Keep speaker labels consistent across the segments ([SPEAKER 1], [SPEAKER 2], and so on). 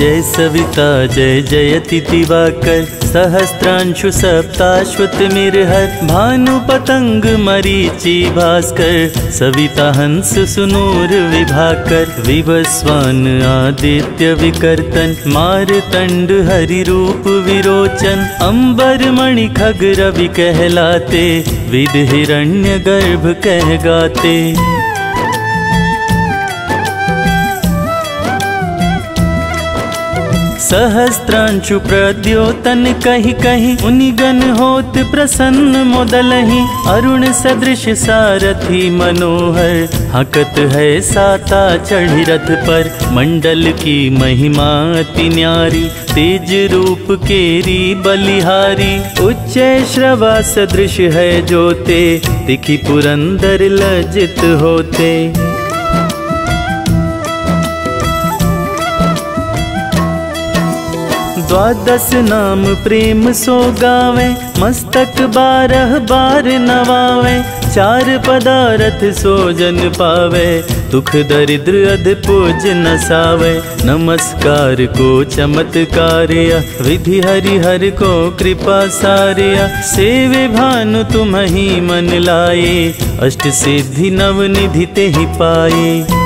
[SPEAKER 1] जय सविता, जय जयति दिवाकर सप्ताश्वतमिर्हर भानु पतंग मरीचि भास्कर। सविता हंस सुनूर विभाकर। विवस्वान आदित्य विकर्तन। मारतंड हरि रूप विरोचन। अंबर मणि खग रवि कहलाते। विद हिरण्य गर्भ कह गाते। सहस्त्रांशु प्रद्योतन कही कही उनिगन होत प्रसन्न मोदलही। अरुण सदृश सारथी मनोहर, हकत है साता चढ़ी रथ पर। मंडल की महिमा अति न्यारी, तेज रूप केरी बलिहारी। उच्च श्रवा सदृश है जोते दिखी पुरंदर लज्जित होते। द्वादश नाम प्रेम सो गावे, मस्तक बारह बार नवावे, चार पदारथ सो जन पावे, दुख दरिद्र अध पूज नसावे, नमस्कार को चमत्कार विधि हरि हर को कृपा सारिया, सेवे भानु तुम ही मन लाए, अष्ट सिद्धि नव निधि ते ही पाए।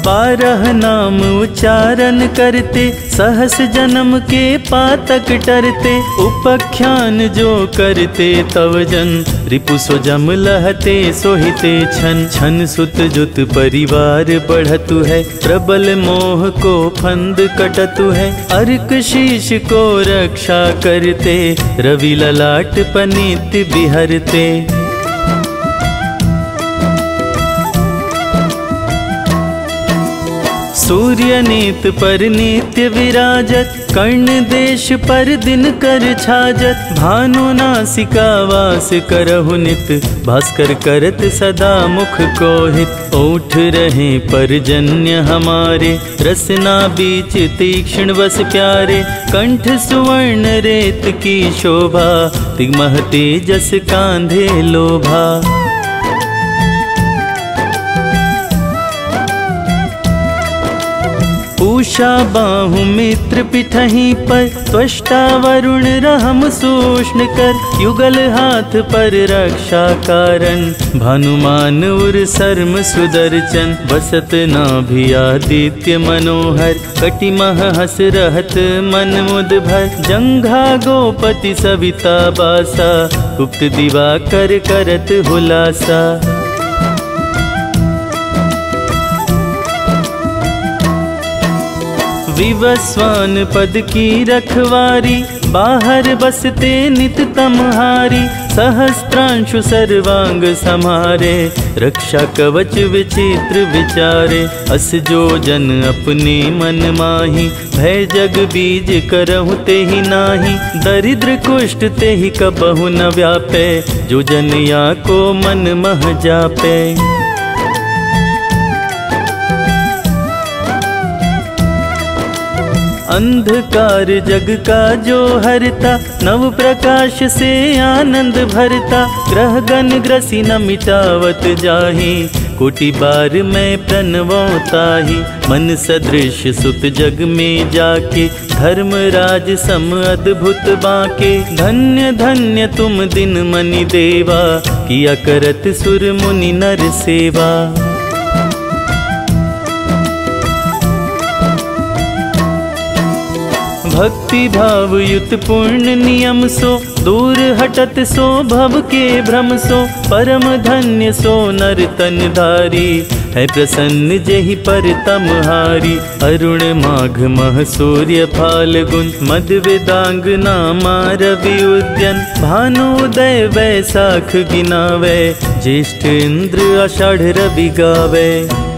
[SPEAKER 1] बारह नाम उच्चारण करते, सहस जन्म के पातक टरते, उपख्यान जो करते तव जन। रिपु सो जम लहते, सोहिते छन। छन सुत जुत परिवार बढ़तु है, प्रबल मोह को फंद कटतु है। अर्क शीश को रक्षा करते, रवि ललाट पनीत बिहरते। सूर्य नीत पर नित्य विराजत, कर्ण देश पर दिन कर छाजत। भानु नासिका वास करहु नित, भास्कर करत सदा मुख को ओठ रहे परजन्य हमारे, रसना बीच तीक्ष्ण बस प्यारे। कंठ सुवर्ण रेत की शोभा, तिगमह तेजस कांधे लोभा। पूषा बाहु मित्र पिठही पर, त्वष्टा वरुण रहम सूष्ण कर। युगल हाथ पर रक्षा कारण, भानुमान उर सर्म सुदर्शन। बसत नाभि आदित्य मनोहर, कटिमह हस रहत मन मुद भर जंघा गोपति सविता बासा, गुप्त दिवा कर करत हुलासा। विवस्वान पद की रखवारी, बाहर बसते नित तमहारी, सहस्त्रांशु सर्वांग समारे रक्षा कवच विचित्र विचारे, अस जो जन अपने मन माही, भय जग बीज करहु ते ही नाही, दरिद्र कुष्ठ ते ही कबहु न व्यापे, जो जन या को मन मह जापे। अंधकार जग का जो हरता, नव प्रकाश से आनंद भरता, ग्रह गण ग्रसी न मिटावत जाही, कोटि बार मैं प्रणवता ही मन सदृश सुत जग में जाके, धर्म राज सम अद्भुत बाके, धन्य धन्य तुम दिन मनि देवा, किया करत सुर मुनि नर सेवा। भक्ति भाव युत पूर्ण नियम सो, दूर हटत सो, भव के भ्रम सो, परम धन्य सो नर तन धारी। है प्रसन्न जहि पर तमहारी अरुण माघ मह सूर्य फाल्गुन मद वेदांग नामा रवि उद्यन। भानुदय वैसाख गिनावे, ज्येष्ठ इंद्र आषाढ़ रवि गावे।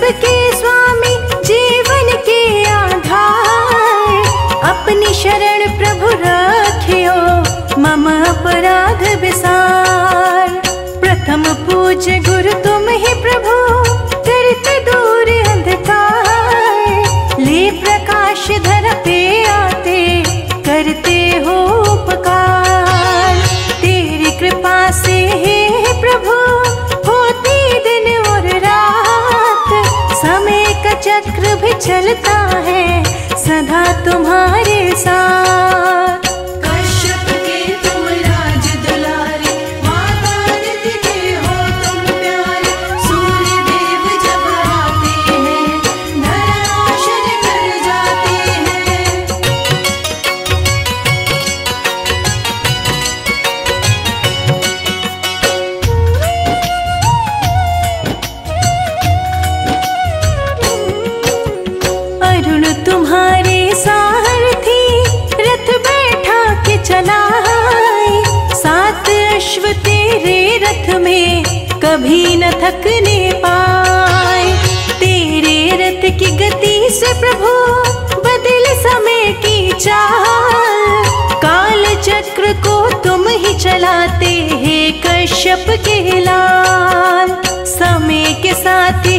[SPEAKER 2] सबके स्वामी जीवन के आधार। अपनी शरण चलता है सदा तुम्हारे साथ। न थकने पाए। तेरे रथ की गति से प्रभु, बदल समय की चाल। काल चक्र को तुम ही चलाते हैं, कश्यप के लाल। समय के साथी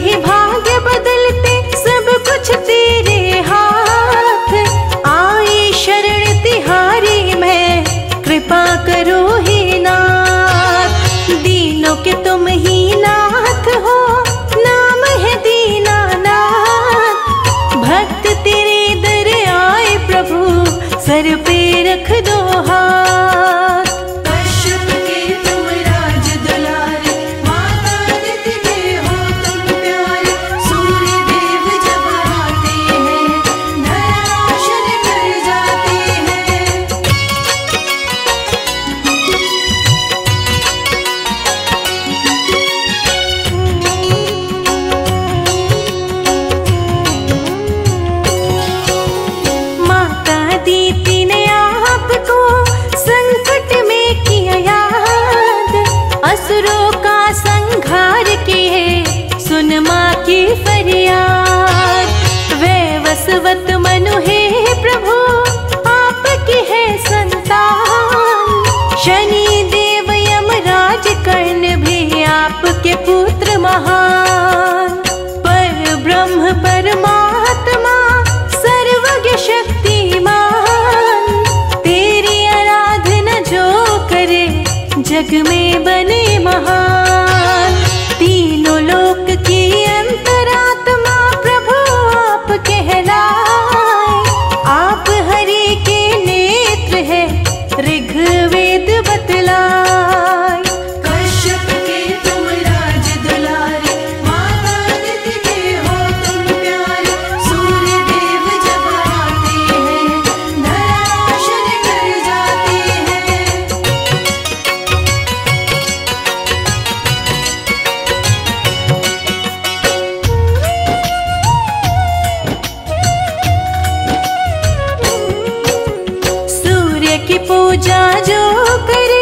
[SPEAKER 2] जा जो
[SPEAKER 3] करे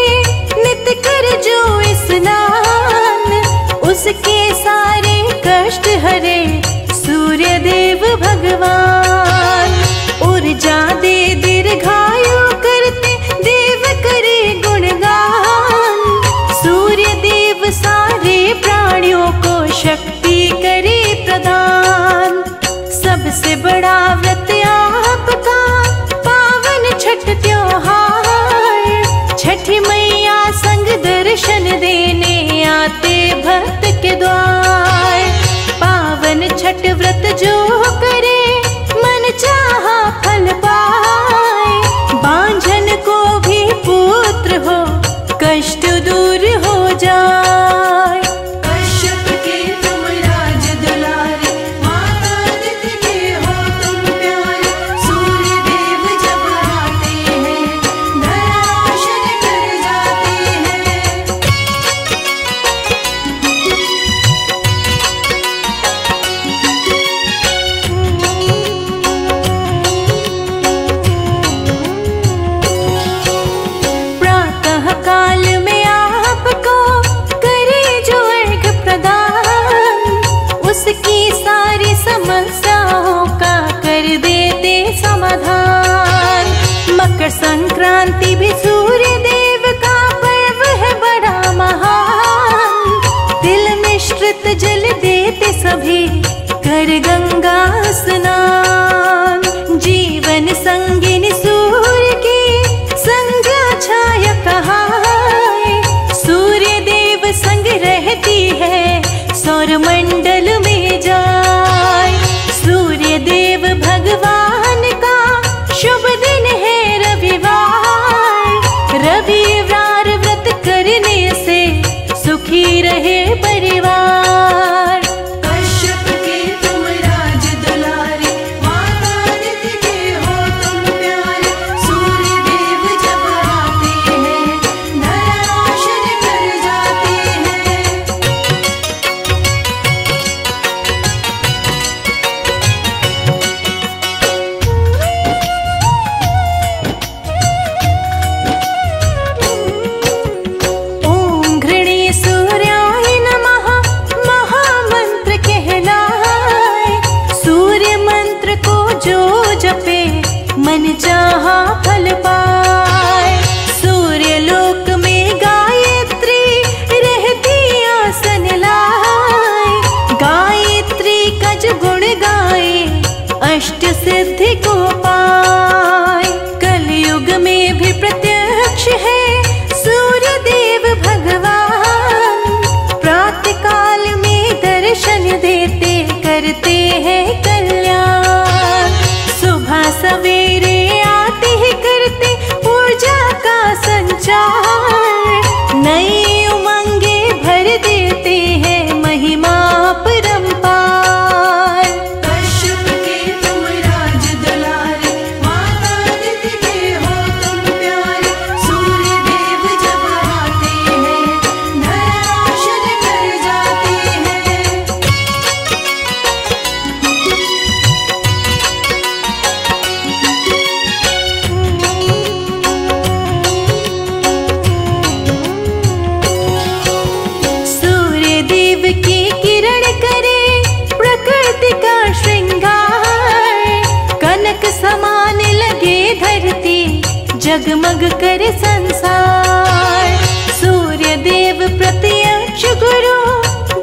[SPEAKER 2] जगमग करे संसार। सूर्य देव प्रत्यक्ष गुरु,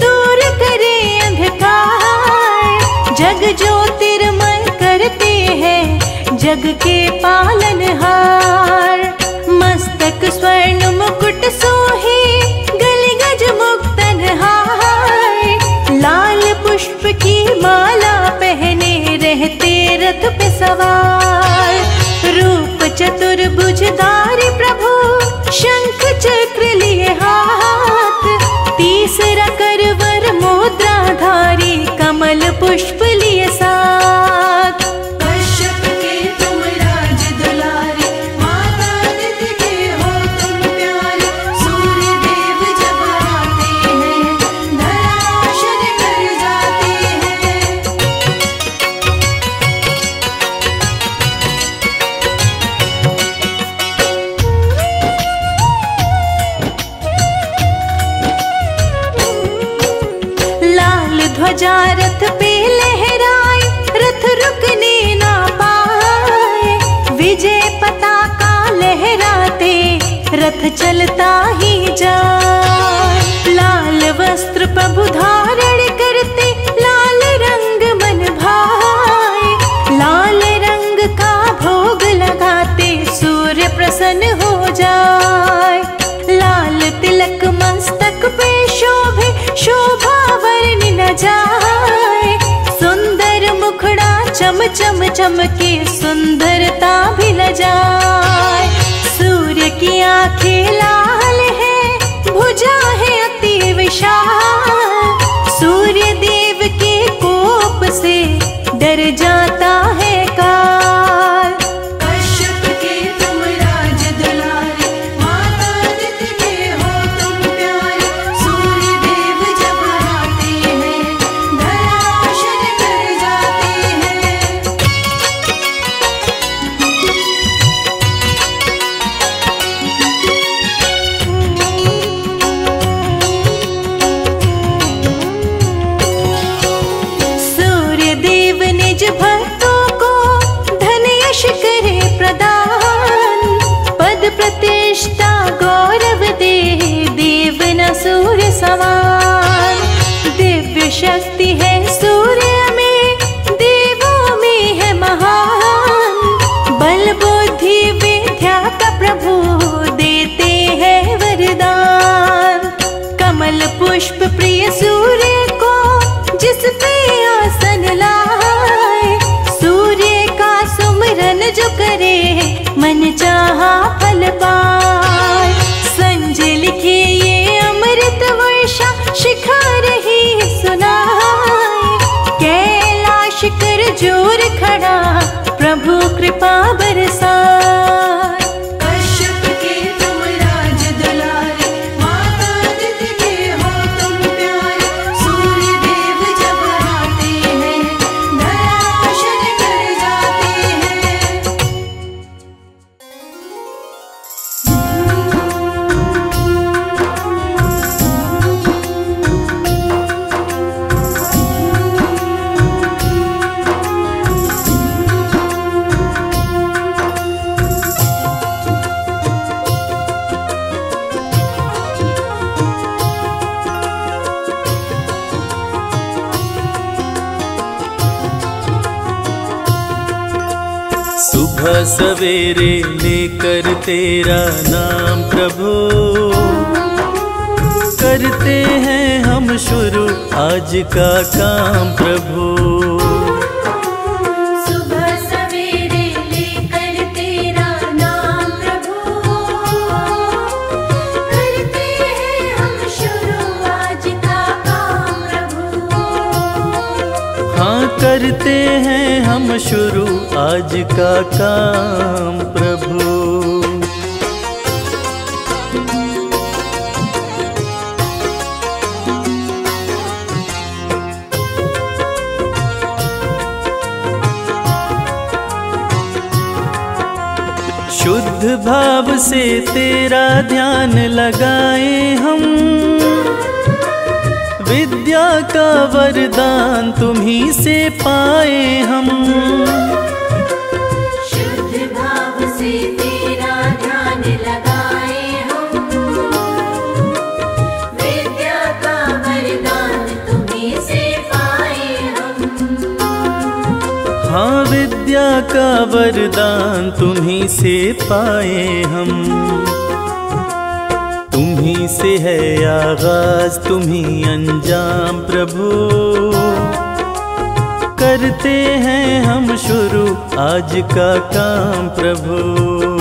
[SPEAKER 2] दूर करे अंधकार। जग ज्योतिर्मय करते हैं, जग के पालनहार मस्तक स्वर्ण मुकुट सोहे गली गज मुक्तन हार लाल पुष्प की माला पहने रहते रथ पे सवार। शंकर रथ चलता ही जा लाल वस्त्र प्रभु धारण करते, लाल रंग मन भाए। लाल रंग का भोग लगाते सूर्य प्रसन्न हो जाए। लाल तिलक मस्तक पे शोभे, शोभा वर्ण न जाए। सुंदर मुखड़ा चम चम चमके, सुंदरता भी न जाए। सूर्य की आँखें लाल है भुजा है अति विशाल। सूर्य देव
[SPEAKER 1] लेकर तेरा नाम प्रभु। करते हैं हम शुरू आज का काम प्रभु।
[SPEAKER 2] सुबह सवेरे लेकर तेरा नाम प्रभु। करते हैं हम शुरू आज का काम प्रभु।
[SPEAKER 1] भाव से तेरा ध्यान लगाए हम। विद्या का वरदान तुम्ही से पाए हम।
[SPEAKER 2] विद्या का वरदान तुम्ही से पाए हम।
[SPEAKER 1] तुम्ही से है आगाज़, तुम्ही अंजाम प्रभु। करते हैं हम शुरू आज का काम प्रभु।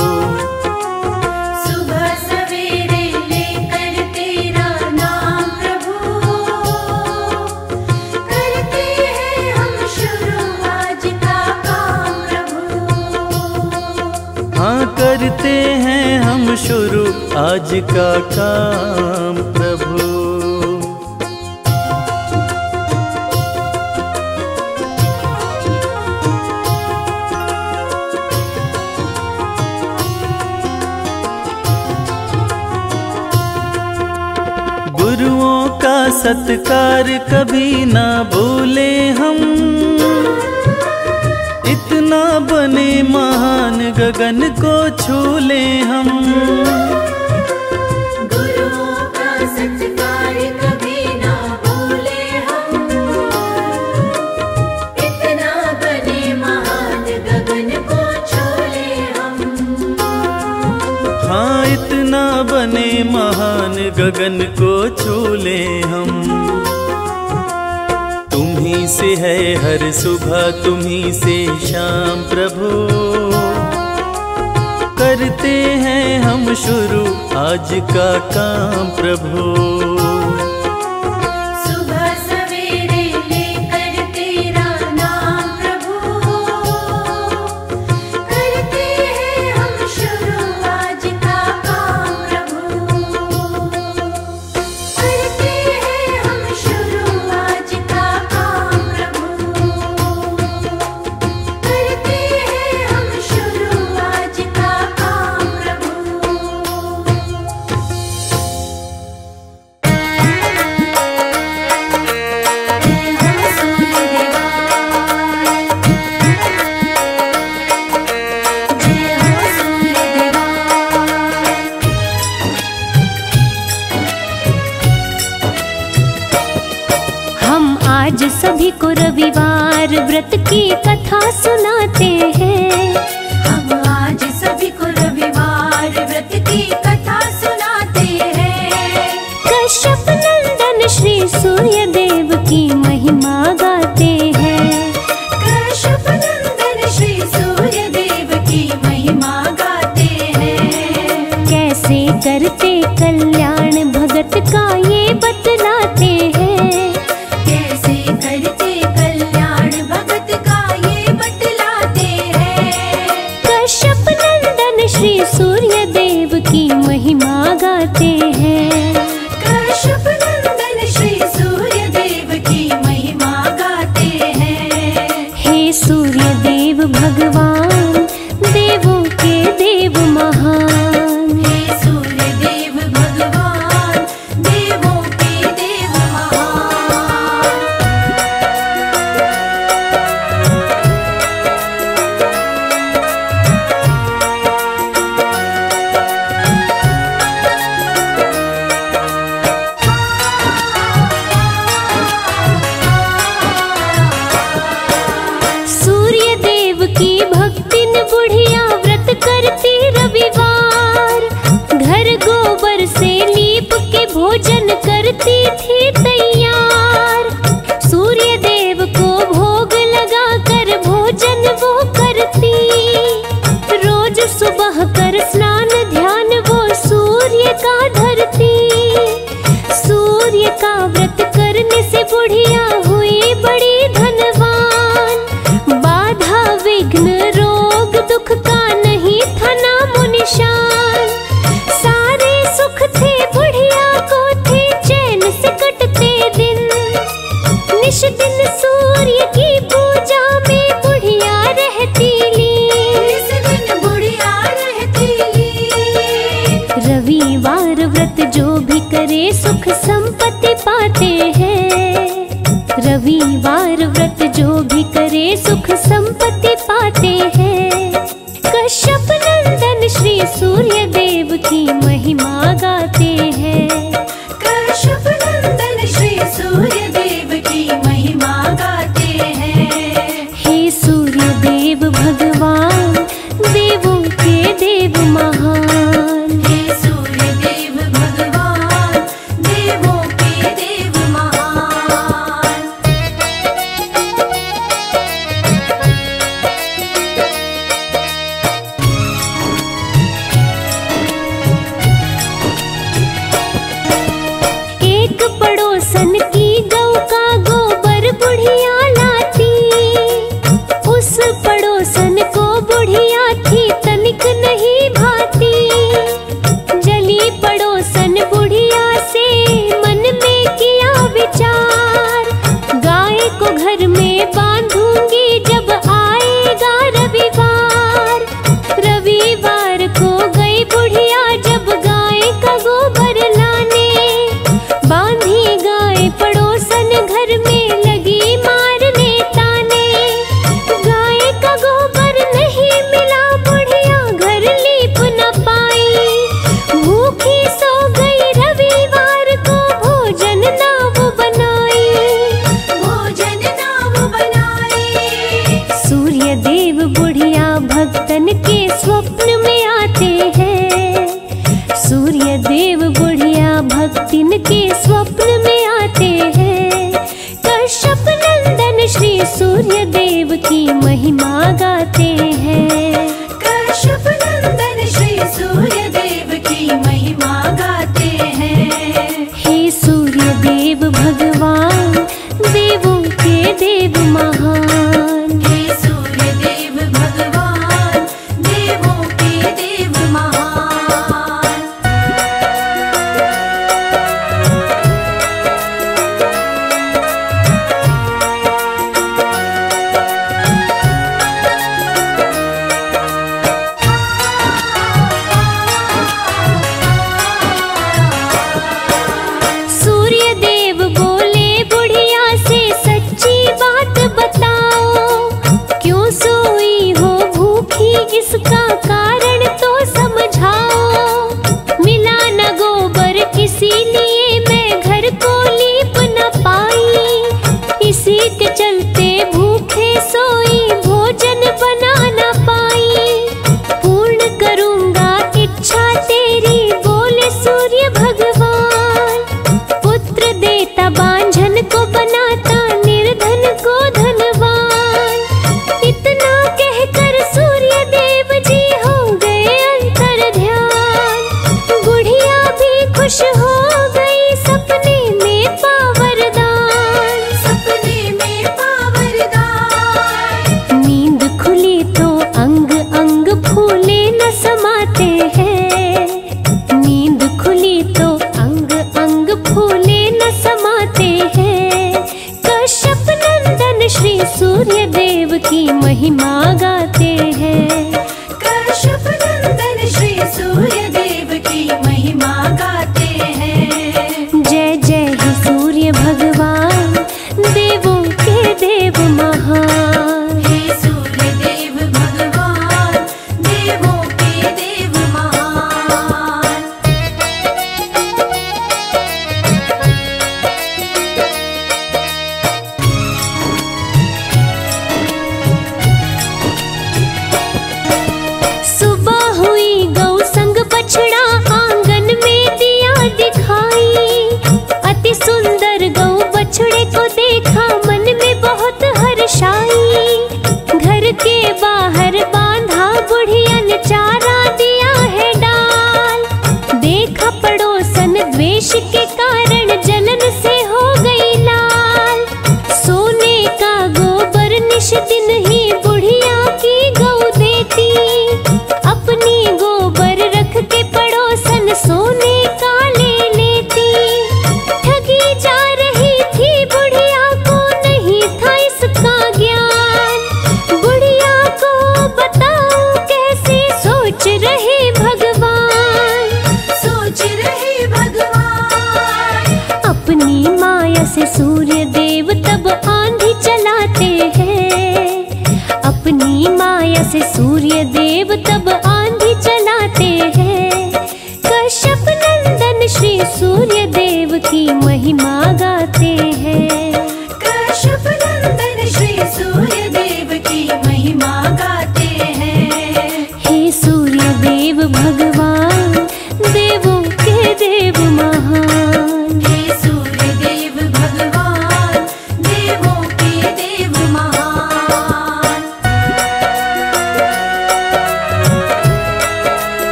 [SPEAKER 2] करते हैं हम शुरू आज का काम, प्रभु।
[SPEAKER 1] गुरुओं का सत्कार कभी ना भूले हम। इतना बने महान गगन को
[SPEAKER 2] छू ले ना हम। इतना बने महान गगन को छोले हम।
[SPEAKER 1] हाँ इतना बने महान गगन को छूले हम। तुम्ही से है हर सुबह तुम्ही से शाम प्रभु। करते हैं हम शुरू आज का काम प्रभु।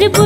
[SPEAKER 4] सैनिक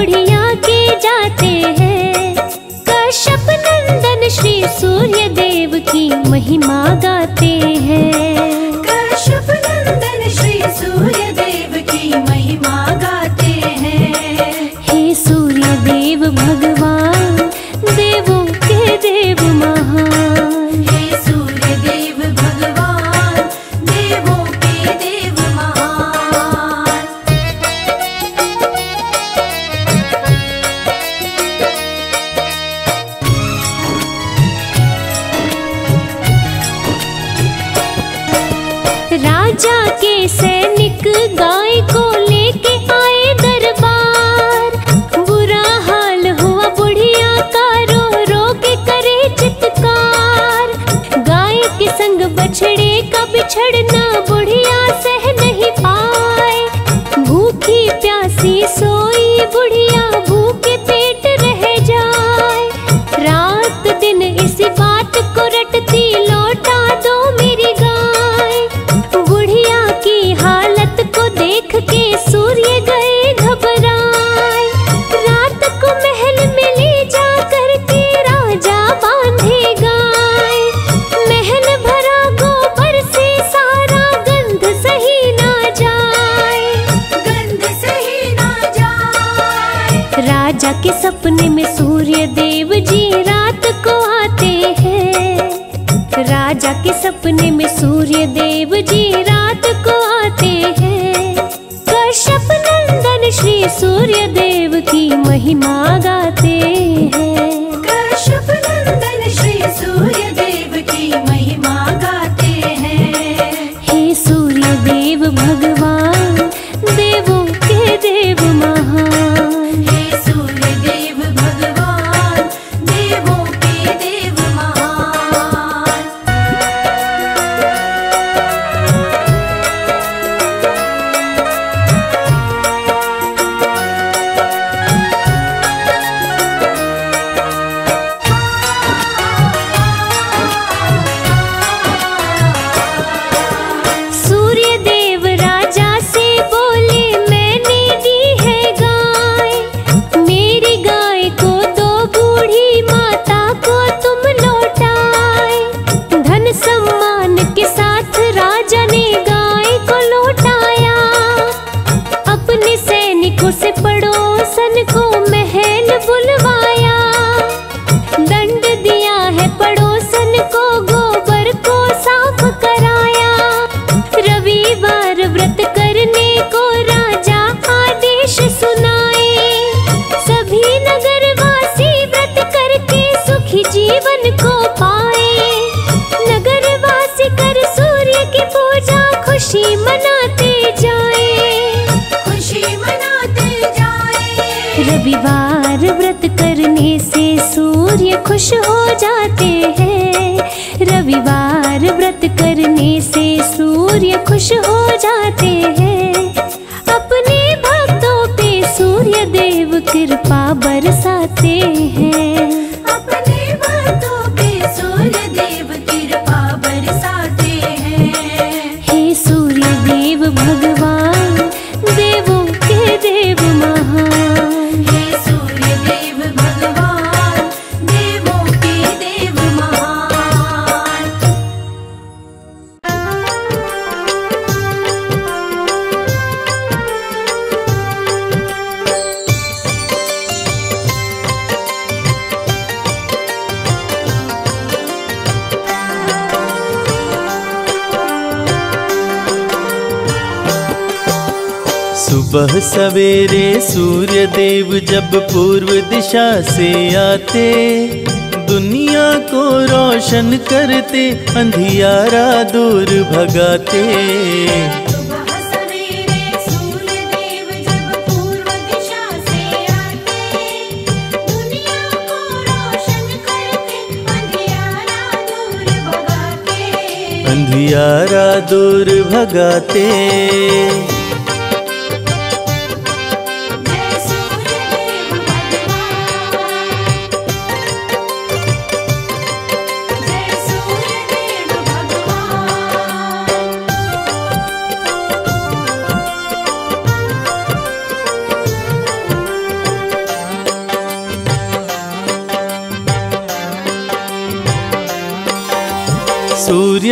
[SPEAKER 4] रविवार व्रत करने से सूर्य खुश हो जाते हैं। रविवार व्रत करने से सूर्य खुश हो जाते हैं। अपने भक्तों पे सूर्य देव कृपा बरसाते हैं
[SPEAKER 1] सवेरे सूर्य देव जब पूर्व दिशा से आते दुनिया को रोशन करते अंधियारा दूर भगाते।
[SPEAKER 2] सुबह दूर सूर्य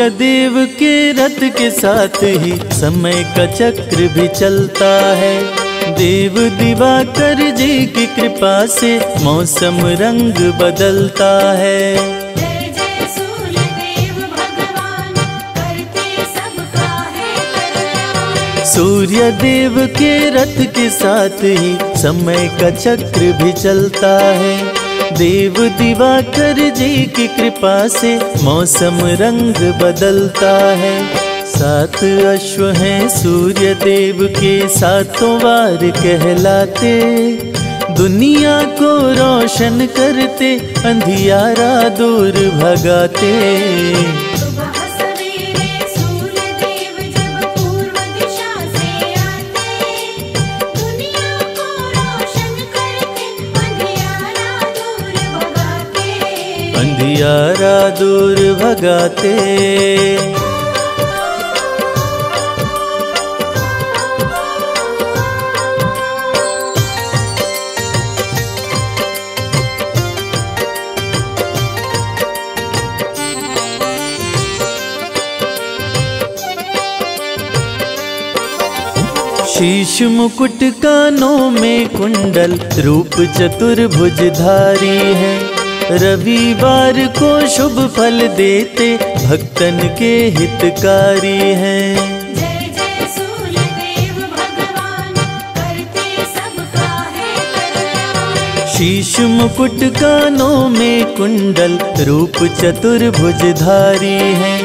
[SPEAKER 2] सूर्य देव
[SPEAKER 1] के रथ के साथ ही समय का चक्र भी चलता है। देव दिवाकर जी की कृपा से मौसम रंग बदलता है।
[SPEAKER 2] जय जय सूर्य देव भगवान करते सबका है कल्याण।
[SPEAKER 1] सूर्य देव के रथ के साथ ही समय का चक्र भी चलता है। देव दिवाकर जी की कृपा से मौसम रंग बदलता है। सात अश्व हैं सूर्य देव के, सातों वार कहलाते। दुनिया को रोशन करते, अंधियारा दूर भगाते।
[SPEAKER 2] अंधियारा दूर भगाते।
[SPEAKER 1] शीश मुकुट कानों में कुंडल रूप चतुर्भुजधारी है। रविवार को शुभ फल देते भक्तन के हितकारी हैं।
[SPEAKER 2] जय जय सूर्य भगवान करते सबका है
[SPEAKER 1] शीश मुकुट कानों में कुंडल रूप चतुर्भुजधारी है।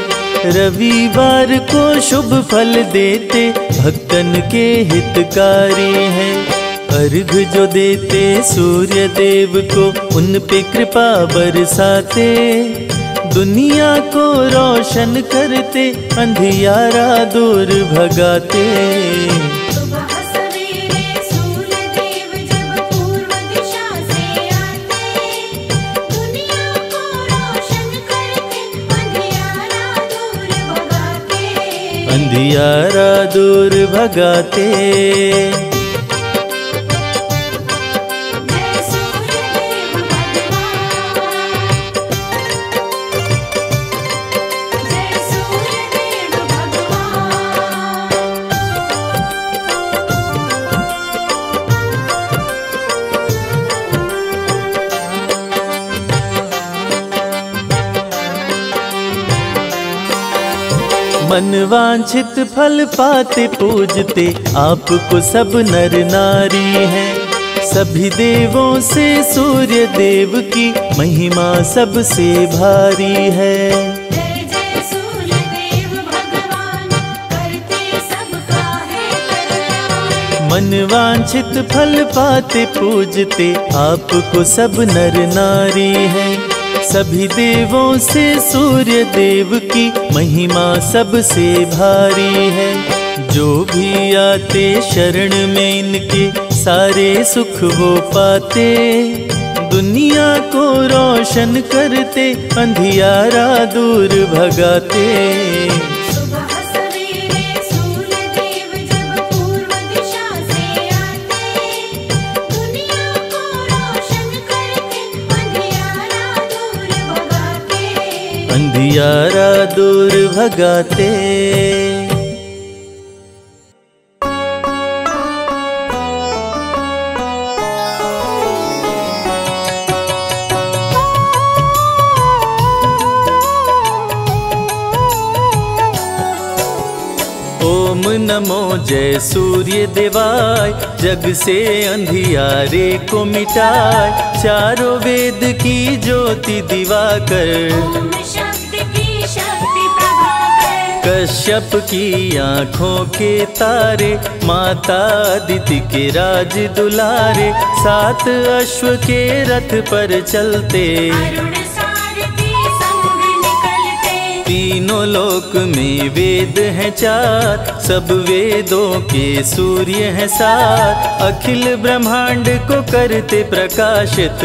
[SPEAKER 1] रविवार को शुभ फल देते भक्तन के हितकारी हैं। अर्घ जो देते सूर्य देव को, उन पे कृपा बरसाते। दुनिया को रोशन करते, अंधियारा दूर भगाते।
[SPEAKER 2] सुबह दूर सूर्य
[SPEAKER 1] वांछित फल पाते पूजते आपको सब नर नारी हैं। सभी देवों से सूर्य देव की महिमा सबसे भारी है। मन वांछित फल पाते पूजते आपको सब नर नारी हैं। सभी देवों से सूर्य देव की महिमा सबसे भारी है। जो भी आते शरण में इनके सारे सुख वो पाते। दुनिया को रोशन करते, अंधियारा दूर भगाते।
[SPEAKER 3] अंधियारा दूर भगाते।
[SPEAKER 1] ओम नमो जय सूर्य देवाय, जग से अंधियारे को मिटाय, चारों वेद की ज्योति दिवाकर। कश्यप की आँखों के तारे माता दिति के राज दुलारे सात अश्व के रथ पर चलते।
[SPEAKER 3] अरुण सारथी संग निकलते।
[SPEAKER 1] तीनों लोक में वेद हैं चार सब वेदों के सूर्य हैं सात। अखिल ब्रह्मांड को करते प्रकाशित।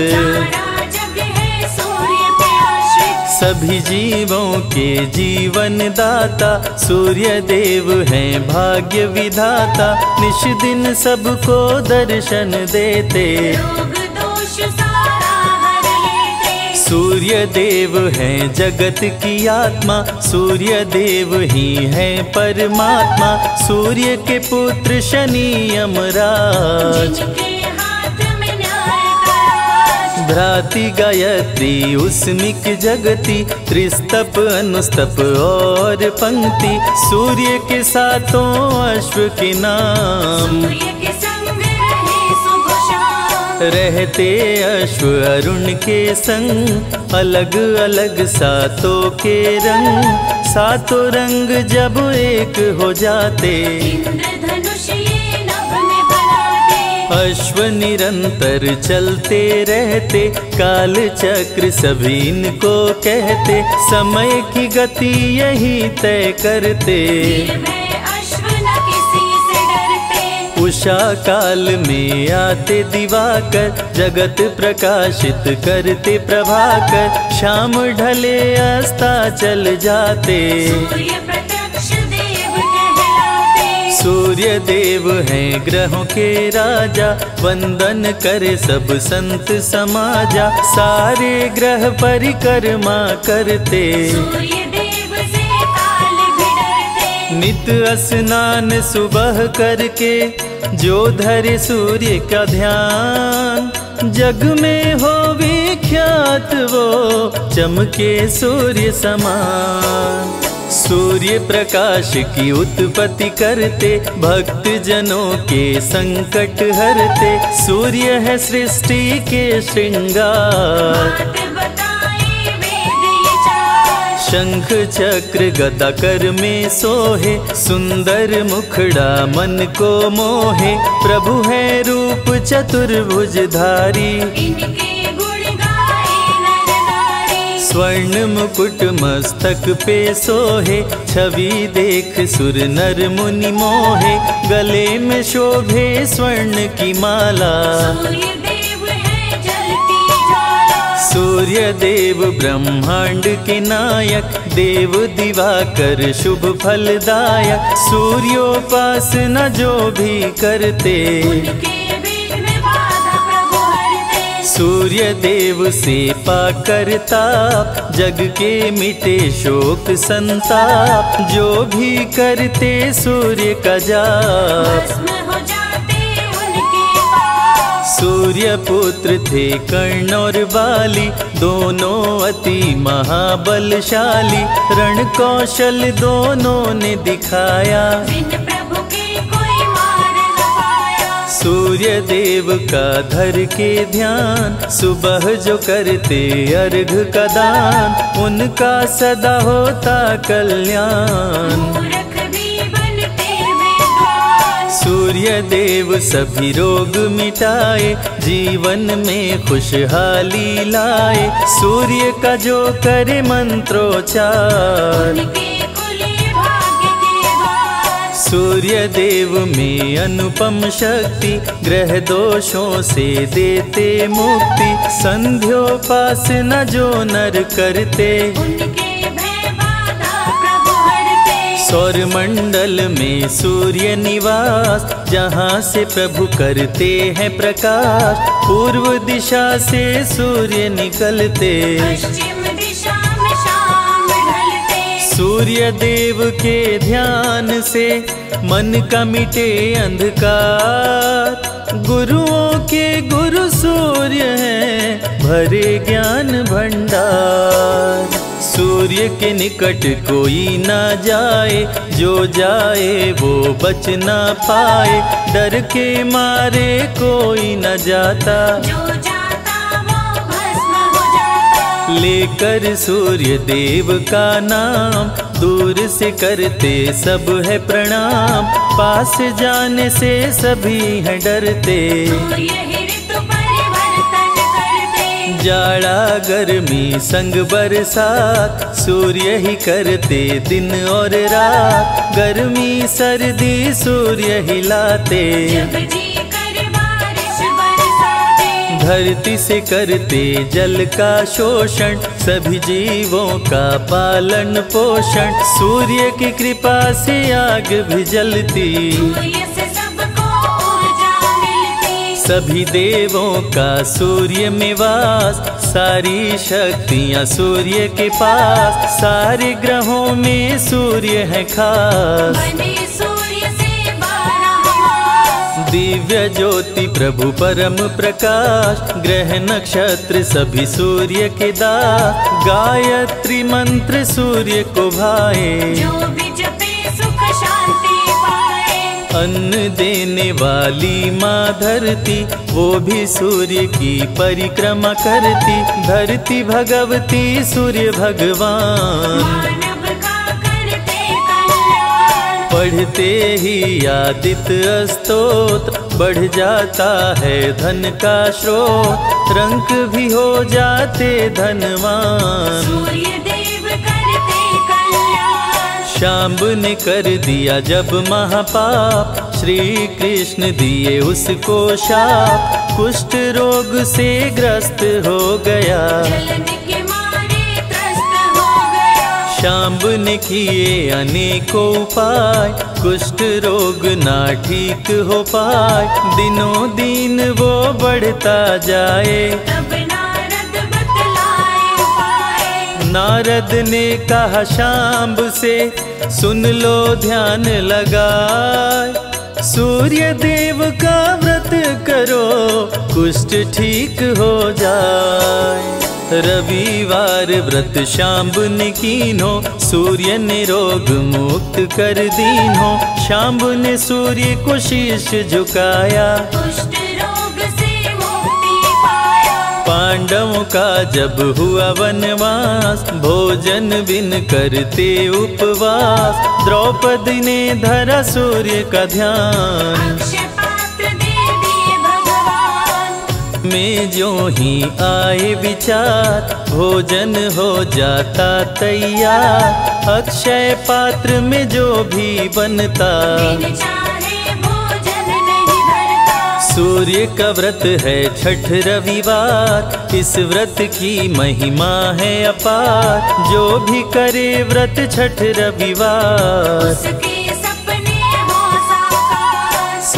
[SPEAKER 1] सभी जीवों के जीवन दाता सूर्य देव हैं भाग्य विधाता। निश दिन सबको दर्शन देते। सूर्य देव हैं जगत की आत्मा सूर्य देव ही है परमात्मा। सूर्य के पुत्र शनि यमराज। भ्राति गायत्री उस्मिक जगति त्रिस्तप अनुस्तप और पंक्ति। सूर्य के सातों अश्व के नाम।
[SPEAKER 3] के संग रहे सुबह शाम।
[SPEAKER 1] रहते अश्व अरुण के संग अलग अलग सातों के रंग। सातों रंग जब एक हो जाते। अश्व निरंतर चलते रहते काल चक्र सभी इनको कहते समय की गति यही तय करते। उषा काल में आते दिवाकर जगत प्रकाशित करते प्रभाकर शाम ढले अस्ता चल जाते।
[SPEAKER 3] सूर्य देव
[SPEAKER 1] हैं ग्रहों के राजा वंदन करे सब संत समाजा। सारे ग्रह परिक्रमा करते। नित स्नान सुबह करके जो धरे सूर्य का ध्यान। जग में हो विख्यात वो चमके सूर्य समान। सूर्य प्रकाश की उत्पत्ति करते भक्त जनों के संकट हरते। सूर्य है सृष्टि के श्रृंगार। शंख चक्र गदा कर में सोहे, सुंदर मुखड़ा मन को मोहे। प्रभु है रूप चतुर्भुजधारी। स्वर्ण मुकुट मस्तक पे सोहे छवि देख सुर नर मुनि मोहे। गले में शोभे स्वर्ण की माला।
[SPEAKER 3] सूर्य देव है
[SPEAKER 1] ब्रह्मांड के नायक देव दिवाकर शुभ फलदायक। सूर्योपासना जो भी करते सूर्य देव से पाकर ताप जग के मिटे शोक संताप। जो भी करते सूर्य का जाप। सूर्य पुत्र थे कर्ण और बाली दोनों अति महाबलशाली। रण कौशल दोनों ने दिखाया। सूर्य देव का धर के ध्यान सुबह जो करते अर्घ का दान उनका सदा होता कल्याण। सूर्य देव सभी रोग मिटाए जीवन में खुशहाली लाए सूर्य का जो करे मंत्रोच्चार। सूर्य देव में अनुपम शक्ति ग्रह दोषों से देते मुक्ति संध्योपासना जो नर करते।
[SPEAKER 3] उनके भय बाधा प्रभु हरते।
[SPEAKER 1] सौर मंडल में सूर्य निवास जहाँ से प्रभु करते हैं प्रकाश पूर्व दिशा से सूर्य निकलते। सूर्य देव के ध्यान से मन का मिटे अंधकार। गुरुओं के गुरु सूर्य हैं, भरे ज्ञान भंडार। सूर्य के निकट कोई ना जाए, जो जाए वो बच ना पाए। डर के मारे कोई न जाता।
[SPEAKER 3] जो
[SPEAKER 1] लेकर सूर्य देव का नाम, दूर से करते सब है प्रणाम। पास जाने से सभी हैं डरते। जाड़ा गर्मी संग बरसात, सूर्य ही करते दिन और रात। गर्मी, सर्दी, सूर्य ही लाते। धरती से करते जल का शोषण सभी जीवों का पालन पोषण। सूर्य की कृपा से आग भी जलती।
[SPEAKER 3] सूर्य से सबको ऊर्जा मिलती।
[SPEAKER 1] सभी देवों का सूर्य में वास सारी शक्तियाँ सूर्य के पास। सारे ग्रहों में सूर्य है खास। दिव्य ज्योति प्रभु परम प्रकाश ग्रह नक्षत्र सभी सूर्य के दास गायत्री मंत्र सूर्य को भाए।
[SPEAKER 3] जो भी जपे सुख शांति पाए।
[SPEAKER 1] अन्न देने वाली माँ धरती वो भी सूर्य की परिक्रमा करती धरती भगवती सूर्य भगवान। पढ़ते ही आदित्य स्तोत्र बढ़ जाता है धन का स्रोत। रंक भी हो जाते धनवान।
[SPEAKER 3] सूर्य देव करते कल्याण।
[SPEAKER 1] शाम्ब ने कर दिया जब महापाप श्री कृष्ण दिए उसको शाप। कुष्ठ रोग से ग्रस्त हो गया। शाम्ब ने किए अनेकों उपाय। कुष्ठ रोग ना ठीक हो पाए। दिनों दिन वो बढ़ता जाए।
[SPEAKER 3] नारद
[SPEAKER 1] ने कहा शाम्ब से सुन लो ध्यान लगाए। सूर्य देव का व्रत करो। कुष्ठ ठीक हो जाए। रविवार व्रत शाम्ब ने कीनो सूर्य ने रोग मुक्त कर दीनो। शाम्ब ने सूर्य को शीश झुकाया।
[SPEAKER 3] कुष्ठ रोग से मुक्ति पाया।
[SPEAKER 1] पांडवों का जब हुआ वनवास भोजन बिन करते उपवास। द्रौपदी ने धरा सूर्य का ध्यान। में जो ही आए विचार, भोजन हो जाता तैयार। अक्षय पात्र में जो भी बनता, सूर्य का व्रत है छठ रविवार। इस व्रत की महिमा है अपार। जो भी करे व्रत छठ रविवार।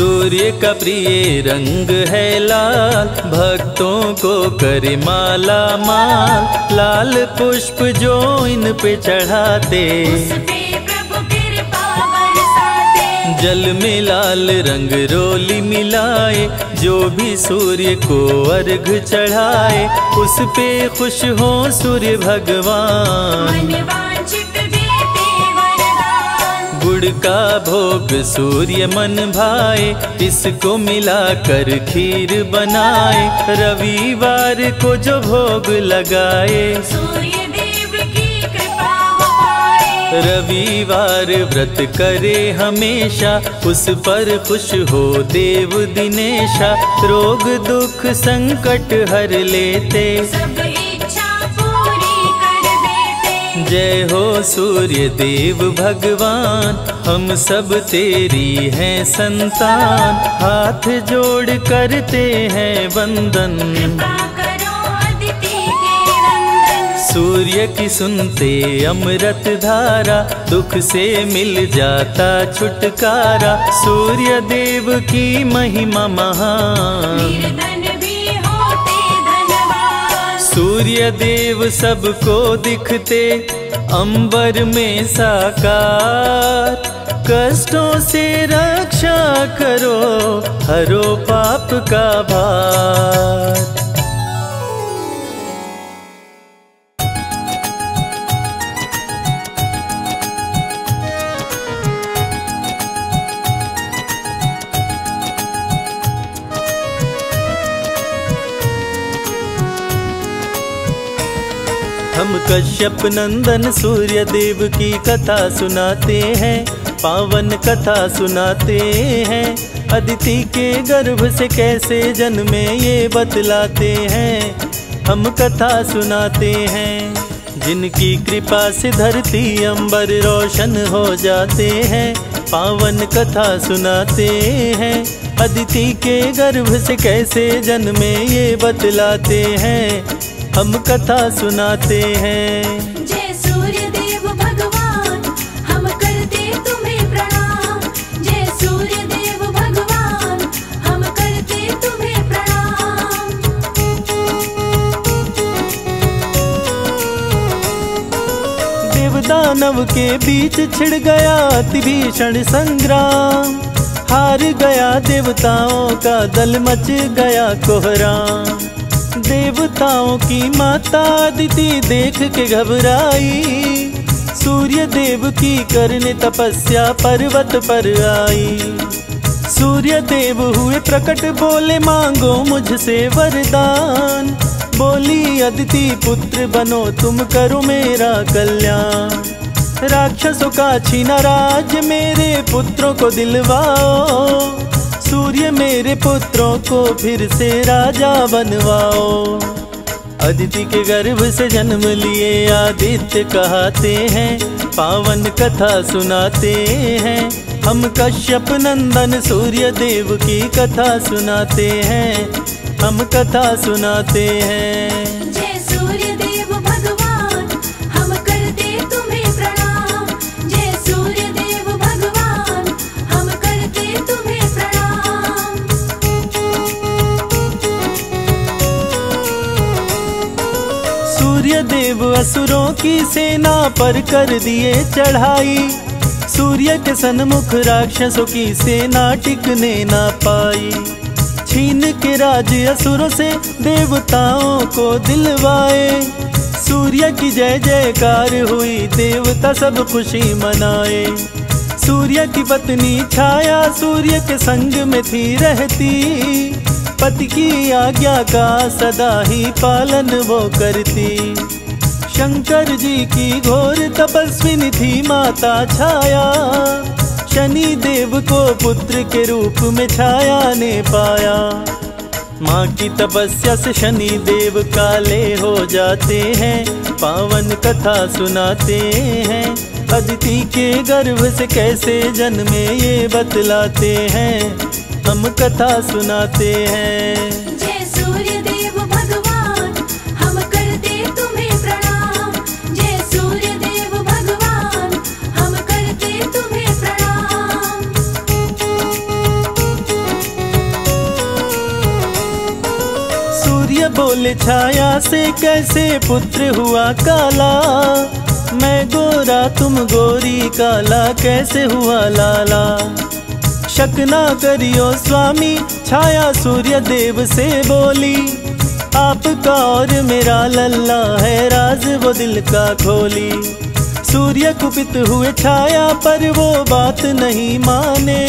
[SPEAKER 1] सूर्य का प्रिय रंग है लाल भक्तों को करे माला माल लाल पुष्प जो इन पे चढ़ाते।
[SPEAKER 3] उस पे प्रभु कृपा बरसाते।
[SPEAKER 1] जल में लाल रंग रोली मिलाए जो भी सूर्य को अर्घ चढ़ाए उस पे खुश हो सूर्य भगवान। गुड़ का भोग सूर्य मन भाए, इसको मिलाकर खीर बनाए। रविवार को जो भोग लगाए, रविवार व्रत करे हमेशा, उस पर खुश हो देव दिनेशा। रोग दुख संकट हर लेते। जय हो सूर्य देव भगवान। हम सब तेरी हैं संतान। हाथ जोड़ करते हैं वंदन। सूर्य की सुनते अमृत धारा दुख से मिल जाता छुटकारा। सूर्य देव की महिमा महान। सूर्य देव सबको दिखते अंबर में साकार कष्टों से रक्षा करो हरो पाप का भार। कश्यप नंदन सूर्य देव की कथा सुनाते हैं, पावन कथा सुनाते हैं। अदिति के गर्भ से कैसे जन्मे ये बतलाते हैं, हम कथा सुनाते हैं। जिनकी कृपा से धरती अंबर रोशन हो जाते हैं, पावन कथा सुनाते हैं। अदिति के गर्भ से कैसे जन्मे ये बतलाते हैं हम कथा सुनाते हैं।
[SPEAKER 3] जय सूर्य देव भगवान हम करते तुम्हें प्रणाम। जय सूर्य देव भगवान हम करते तुम्हें प्रणाम।
[SPEAKER 1] देवदानव के बीच छिड़ गया अति भीषण संग्राम। हार गया देवताओं का दल मच गया कोहराम। देवताओं की माता अदिति देख के घबराई। सूर्य देव की करने तपस्या पर्वत पर आई। सूर्य देव हुए प्रकट, बोले, मांगो मुझसे वरदान। बोली, अदिति पुत्र बनो, तुम करो मेरा कल्याण। राक्षसों का छीना राज मेरे पुत्रों को दिलवाओ। सूर्य मेरे पुत्रों को फिर से राजा बनवाओ। अदिति के गर्भ से जन्म लिए आदित्य कहते हैं, पावन कथा सुनाते हैं। हम कश्यप नंदन सूर्य देव की कथा सुनाते हैं, हम कथा सुनाते हैं।
[SPEAKER 3] देव
[SPEAKER 1] असुरों की सेना पर कर दिए चढ़ाई। सूर्य के सन्मुख राक्षसों की सेना टिकने ना पाई। छीन के राज असुरों से देवताओं को दिलवाए। सूर्य की जय जयकार हुई देवता सब खुशी मनाए। सूर्य की पत्नी छाया सूर्य के संग में थी रहती। पति की आज्ञा का सदा ही पालन वो करती। शंकर जी की घोर तपस्विनी थी माता छाया, शनि देव को पुत्र के रूप में छाया ने पाया। माँ की तपस्या से शनि देव काले हो जाते हैं, पावन कथा सुनाते हैं। अदिति के गर्भ से कैसे जन्मे ये बतलाते हैं। हम कथा सुनाते हैं।
[SPEAKER 3] जय सूर्य देव भगवान हम करते तुम्हें प्रणाम। जय सूर्य देव भगवान हम करते तुम्हें प्रणाम।
[SPEAKER 1] सूर्य बोले छाया से कैसे पुत्र हुआ काला? मैं गोरा तुम गोरी काला कैसे हुआ लाला? शक ना करियो स्वामी, छाया सूर्य देव से बोली। आपका और मेरा लल्ला है राज, वो दिल का खोली। सूर्य कुपित हुए छाया पर वो बात नहीं माने।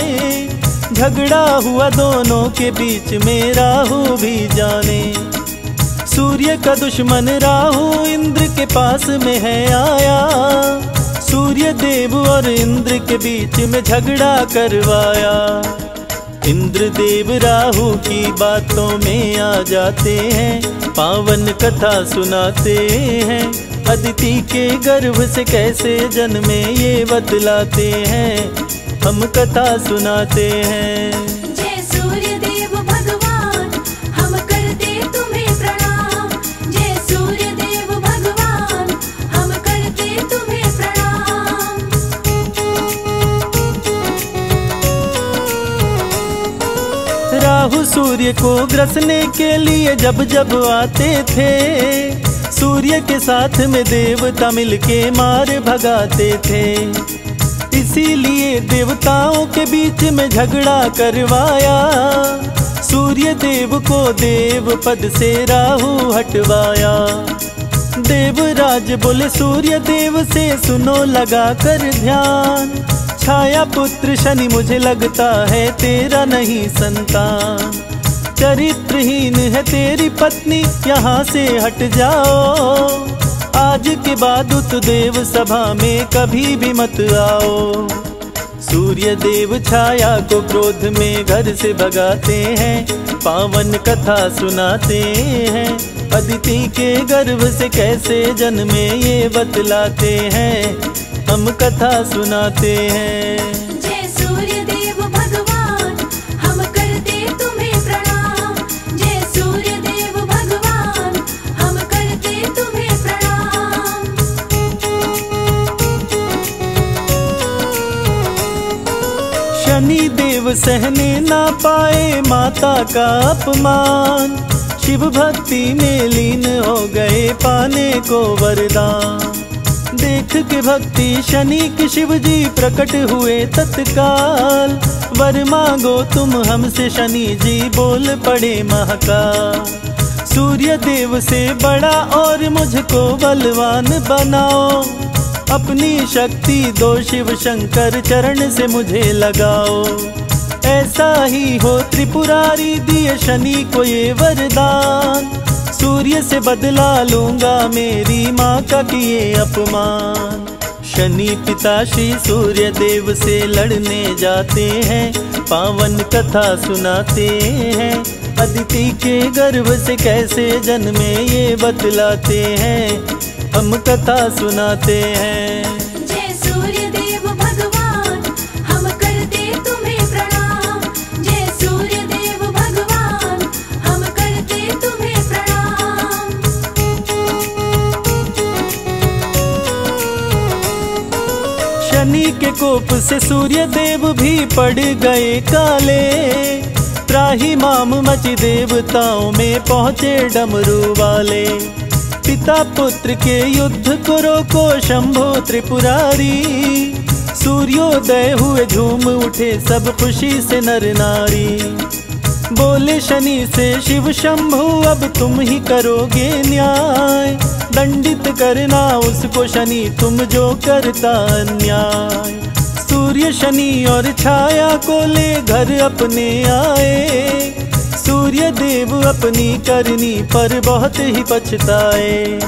[SPEAKER 1] झगड़ा हुआ दोनों के बीच में राहु भी जाने। सूर्य का दुश्मन राहु, इंद्र के पास में है आया। सूर्य देव और इंद्र के बीच में झगड़ा करवाया। इंद्र देव राहु की बातों में आ जाते हैं, पावन कथा सुनाते हैं। अदिति के गर्भ से कैसे जन्मे ये बतलाते हैं, हम कथा सुनाते हैं। राहु सूर्य को ग्रसने के लिए जब जब आते थे, सूर्य के साथ में देवता मिलके मार भगाते थे। इसीलिए देवताओं के बीच में झगड़ा करवाया, सूर्य देव को देव पद से राहु हटवाया। देवराज बोले, सूर्य देव से सुनो लगा कर ध्यान छाया पुत्र शनि मुझे लगता है तेरा नहीं संतान। चरित्रहीन है तेरी पत्नी, यहाँ से हट जाओ। आज के बाद उत देव सभा में कभी भी मत आओ। सूर्य देव छाया को क्रोध में घर से भगाते हैं, पावन कथा सुनाते हैं। अदिति के गर्भ से कैसे जन्मे ये बतलाते हैं हम कथा सुनाते हैं।
[SPEAKER 2] जय सूर्य देव भगवान हम करते तुम्हें प्रणाम। जय सूर्य देव भगवान हम करते तुम्हें प्रणाम।
[SPEAKER 1] शनि देव सहने ना पाए माता का अपमान। शिव भक्ति में लीन हो गए पाने को वरदान। देख के भक्ति, शनि की शिव जी प्रकट हुए तत्काल। वर मांगो तुम हमसे, शनि जी बोल पड़े महाकाल। सूर्य देव से बड़ा और मुझको बलवान बनाओ। अपनी शक्ति दो शिव शंकर चरण से मुझे लगाओ। ऐसा ही हो त्रिपुरारी दिए शनि को ये वरदान। सूर्य से बदला लूँगा मेरी माँ का किए अपमान। शनि पिता श्री सूर्य देव से लड़ने जाते हैं, पावन कथा सुनाते हैं। अदिति के गर्भ से कैसे जन्मे ये बतलाते हैं, हम कथा सुनाते हैं। कोप से सूर्य देव भी पड़ गए काले। त्राही माम मची देवताओं में पहुँचे डमरू वाले। पिता पुत्र के युद्ध करो को शंभो त्रिपुरारी। सूर्योदय हुए झूम उठे सब खुशी से नर नारी। बोले शनि से शिव शंभु, अब तुम ही करोगे न्याय। दंडित करना उसको शनि, तुम जो करता अन्याय। सूर्य शनि और छाया को ले घर अपने आए। सूर्य देव अपनी करनी पर बहुत ही पछताए।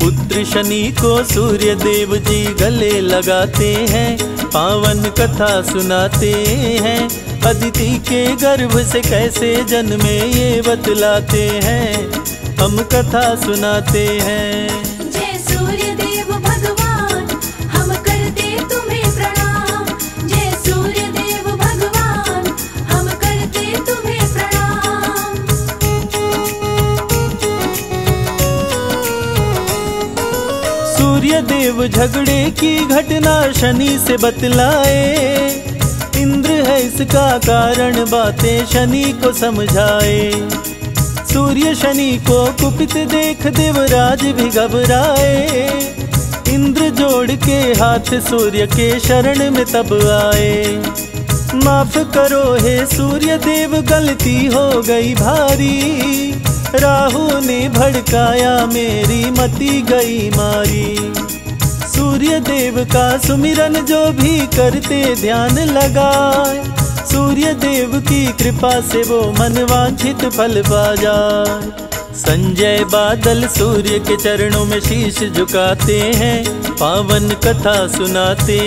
[SPEAKER 1] पुत्र शनि को सूर्य देव जी गले लगाते हैं, पावन कथा सुनाते हैं। अदिति के गर्भ से कैसे जन्मे ये बतलाते हैं, हम कथा सुनाते हैं। देव झगड़े की घटना शनि से बतलाए। इंद्र है इसका कारण, बातें शनि को समझाए। सूर्य शनि को कुपित देख देवराज भी घबराए। इंद्र जोड़ के हाथ सूर्य के शरण में तब आए। माफ़ करो हे सूर्य देव गलती हो गई भारी। राहु ने भड़काया, मेरी मती गई मारी। सूर्य देव का सुमिरन जो भी करते ध्यान लगाए सूर्य देव की कृपा से वो मनवांछित फल पा जाए संजय बादल सूर्य के चरणों में शीश झुकाते हैं, पावन कथा सुनाते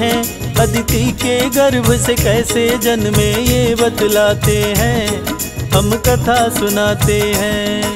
[SPEAKER 1] हैं। अदिति के गर्भ से कैसे जन्मे ये बतलाते हैं, हम कथा सुनाते हैं।